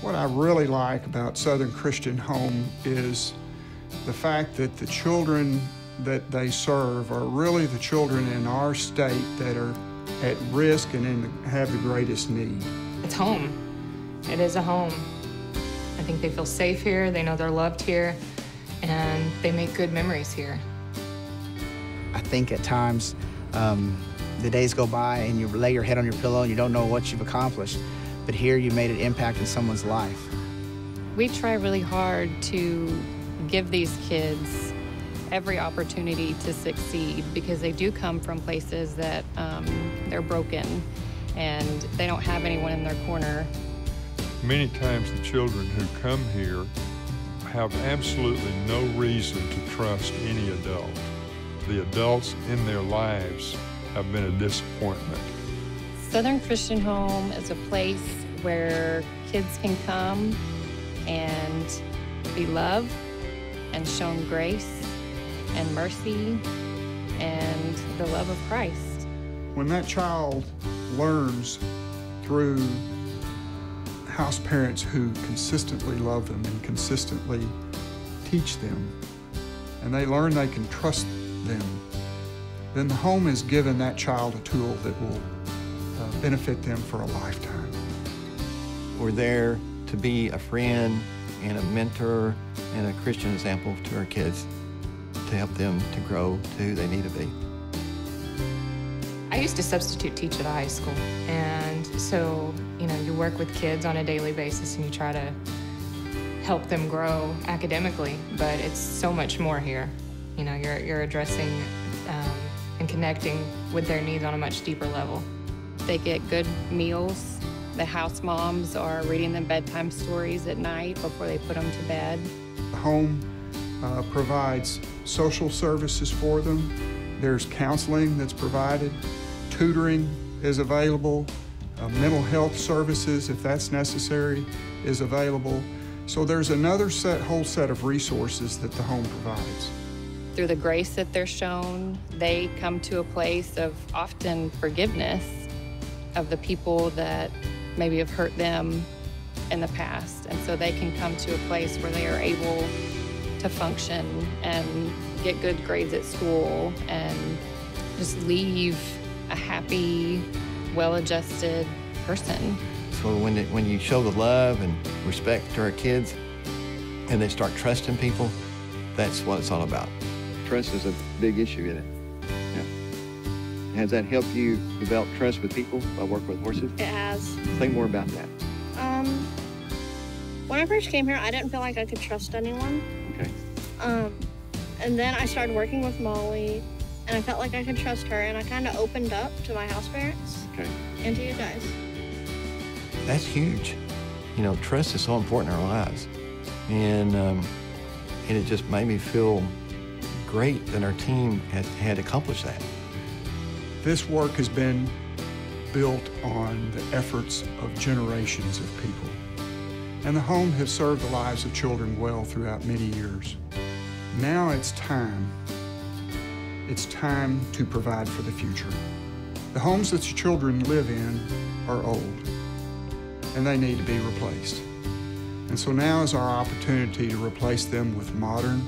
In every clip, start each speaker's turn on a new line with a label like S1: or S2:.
S1: What I really like about Southern Christian Home is the fact that the children that they serve are really the children in our state that are at risk and in, have the greatest need.
S2: It's home. It is a home. I think they feel safe here, they know they're loved here, and they make good memories here.
S3: I think at times um, the days go by and you lay your head on your pillow and you don't know what you've accomplished, but here you made an impact in someone's life.
S4: We try really hard to give these kids every opportunity to succeed because they do come from places that um, they're broken and they don't have anyone in their corner.
S5: Many times the children who come here have absolutely no reason to trust any adult. The adults in their lives have been a disappointment.
S4: Southern Christian Home is a place where kids can come and be loved and shown grace and mercy and the love of Christ.
S1: When that child learns through house parents who consistently love them and consistently teach them, and they learn they can trust them, then the home has given that child a tool that will uh, benefit them for a lifetime.
S6: We're there to be a friend and a mentor and a Christian example to our kids to help them to grow to who they need to be.
S2: I used to substitute teach at a high school, and so, you know, you work with kids on a daily basis and you try to help them grow academically, but it's so much more here. You know, you're, you're addressing um, and connecting with their needs on a much deeper level.
S4: They get good meals. The house moms are reading them bedtime stories at night before they put them to bed.
S1: The home uh, provides social services for them. There's counseling that's provided. Tutoring is available. Uh, mental health services, if that's necessary, is available. So there's another set, whole set of resources that the home provides.
S4: Through the grace that they're shown, they come to a place of often forgiveness of the people that maybe have hurt them in the past. And so they can come to a place where they are able to function and get good grades at school and just leave a happy, well-adjusted person.
S6: So when, it, when you show the love and respect to our kids and they start trusting people, that's what it's all about.
S7: Trust is a big issue in it. Yeah. Has that helped you develop trust with people by working with horses?
S8: It has.
S7: Think more about that.
S8: Um, when I first came here, I didn't feel like I could trust anyone.
S7: Okay.
S8: Um, and then I started working with Molly, and I felt like I could trust her, and I kind of opened up to my house parents
S7: Okay.
S8: and to you guys.
S6: That's huge. You know, trust is so important in our lives. And, um, and it just made me feel great that our team had, had accomplished that.
S1: This work has been built on the efforts of generations of people. And the home has served the lives of children well throughout many years. Now it's time. It's time to provide for the future. The homes that the children live in are old, and they need to be replaced. And so now is our opportunity to replace them with modern,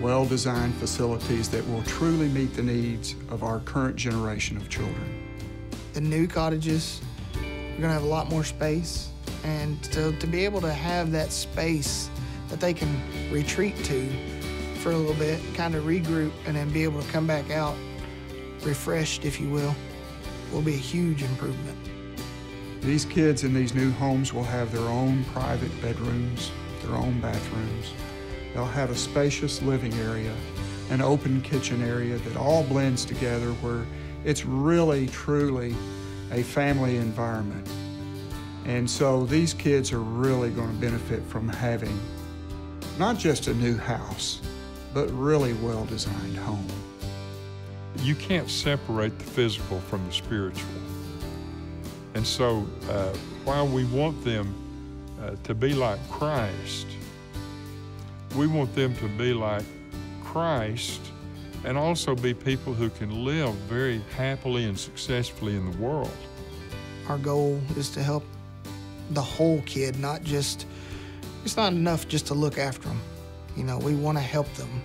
S1: well-designed facilities that will truly meet the needs of our current generation of children.
S3: The new cottages, we're gonna have a lot more space, and to, to be able to have that space that they can retreat to for a little bit, kind of regroup, and then be able to come back out refreshed, if you will, will be a huge improvement.
S1: These kids in these new homes will have their own private bedrooms, their own bathrooms. They'll have a spacious living area, an open kitchen area that all blends together where it's really, truly a family environment. And so these kids are really going to benefit from having not just a new house, but really well-designed home.
S5: You can't separate the physical from the spiritual. And so uh, while we want them uh, to be like Christ, we want them to be like Christ and also be people who can live very happily and successfully in the world.
S3: Our goal is to help the whole kid, not just, it's not enough just to look after them. You know, we want to help them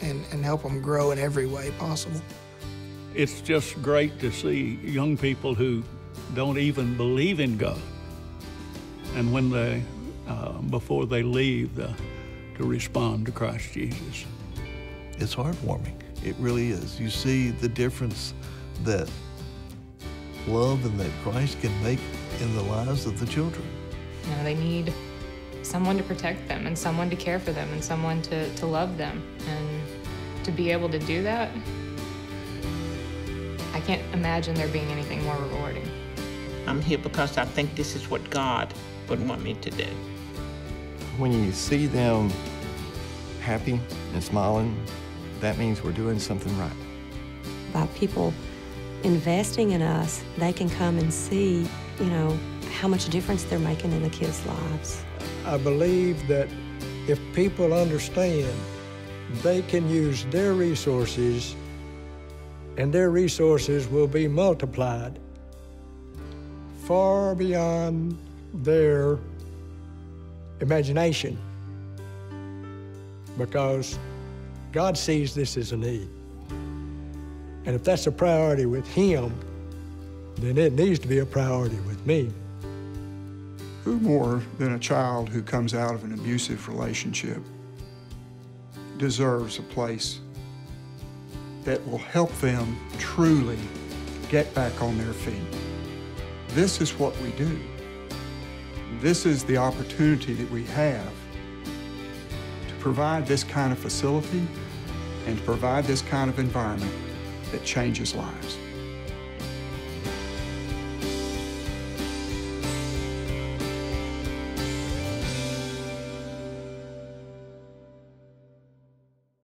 S3: and, and help them grow in every way possible.
S9: It's just great to see young people who don't even believe in God. And when they, uh, before they leave, the, to respond to Christ Jesus.
S10: It's heartwarming. It really is. You see the difference that love and that Christ can make in the lives of the children.
S2: You know, they need someone to protect them and someone to care for them and someone to, to love them. And to be able to do that, I can't imagine there being anything more rewarding.
S11: I'm here because I think this is what God would want me to do.
S6: When you see them happy and smiling, that means we're doing something right.
S12: By people investing in us, they can come and see, you know, how much difference they're making in the kids' lives.
S13: I believe that if people understand, they can use their resources and their resources will be multiplied far beyond their imagination because God sees this as a need. And if that's a priority with Him, then it needs to be a priority with me.
S1: Who more than a child who comes out of an abusive relationship deserves a place that will help them truly get back on their feet? This is what we do. This is the opportunity that we have to provide this kind of facility and to provide this kind of environment that changes lives.